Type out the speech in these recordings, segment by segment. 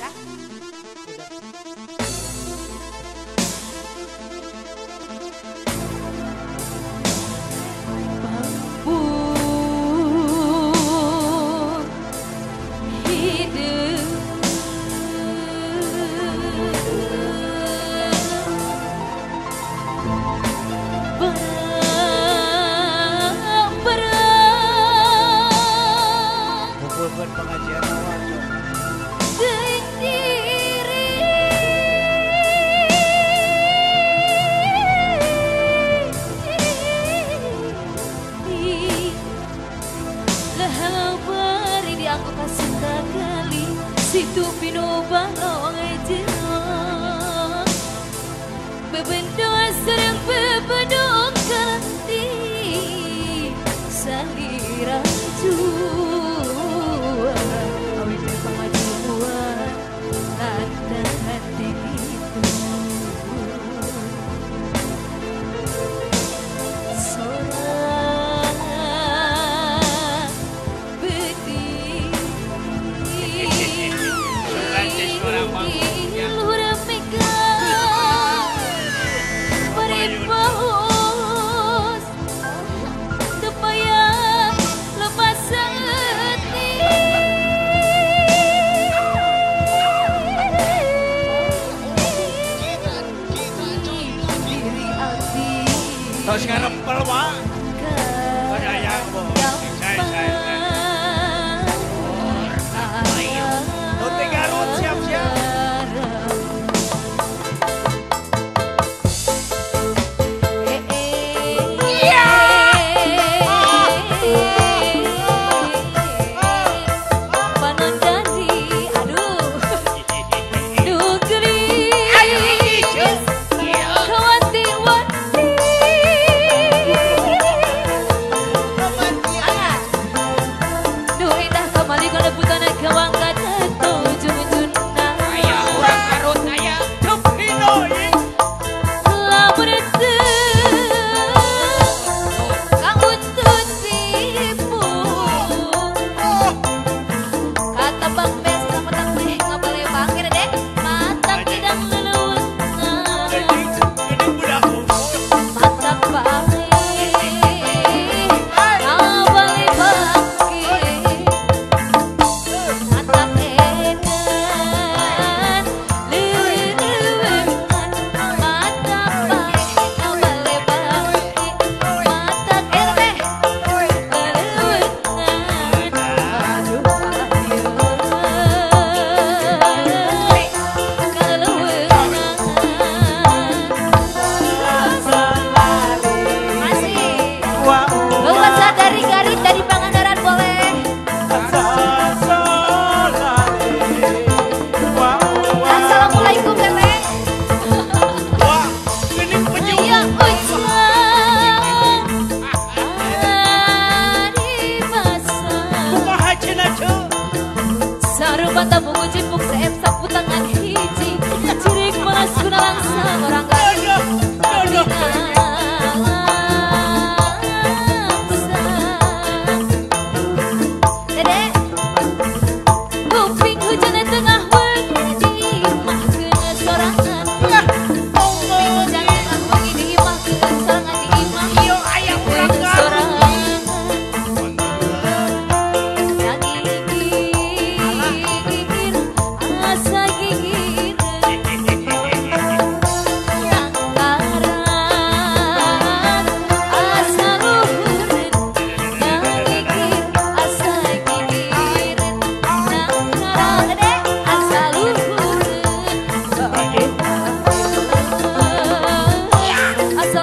来。window, I sit and wait.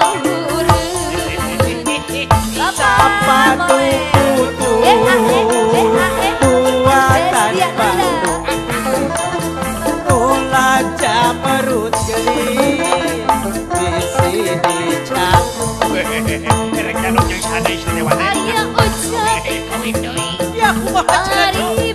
Hari yang sana sana wadah. ucap. Ya, aku iya, mau iya.